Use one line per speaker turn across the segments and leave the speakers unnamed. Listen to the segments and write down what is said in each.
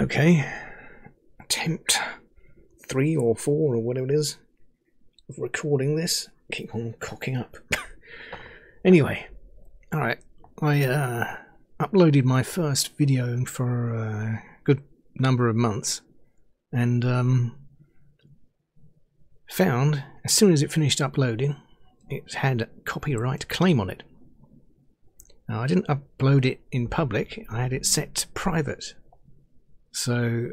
Okay. Attempt three or four or whatever it is of recording this. Keep on cocking up. anyway, alright. I uh, uploaded my first video for a good number of months and um, found as soon as it finished uploading it had a copyright claim on it. Now I didn't upload it in public, I had it set to private. So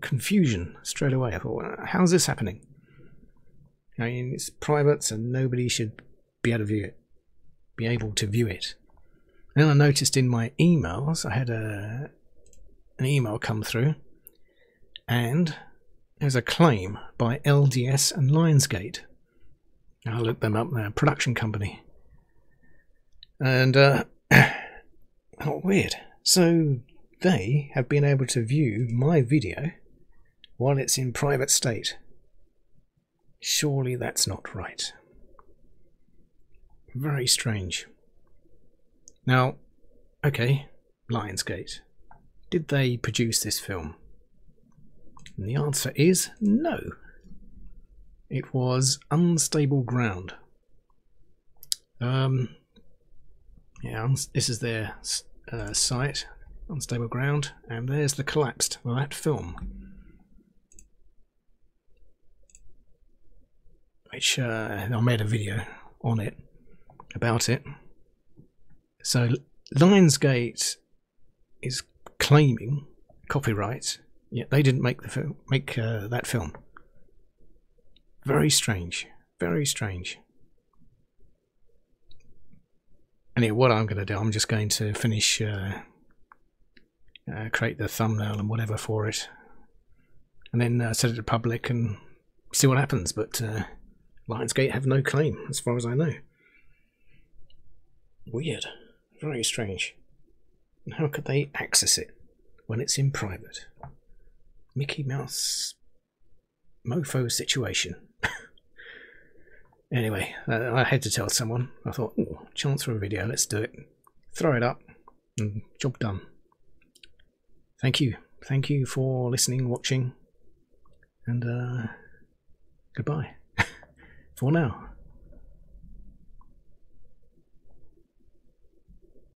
confusion straight away. I thought, how's this happening? I mean, it's private, so nobody should be able to view it. Be able to view it. Then I noticed in my emails, I had a an email come through, and there's a claim by LDS and Lionsgate. I looked them up, they're a production company. And, uh, oh, weird. So they have been able to view my video while it's in private state. Surely that's not right. Very strange. Now, okay, Lionsgate. Did they produce this film? And the answer is no. It was unstable ground. Um, yeah, this is their uh, site, unstable ground, and there's the collapsed well, that film. Which uh, I made a video on it about it. So Lionsgate is claiming copyright, yet they didn't make the film, make uh, that film. Very strange. Very strange. Anyway, what I'm going to do, I'm just going to finish, uh, uh, create the thumbnail and whatever for it, and then uh, set it to public and see what happens. But uh, Lionsgate have no claim, as far as I know. Weird. Very strange. how could they access it when it's in private? Mickey Mouse mofo situation. anyway, uh, I had to tell someone. I thought, oh, chance for a video, let's do it. Throw it up, and job done. Thank you. Thank you for listening, watching, and uh, goodbye for now.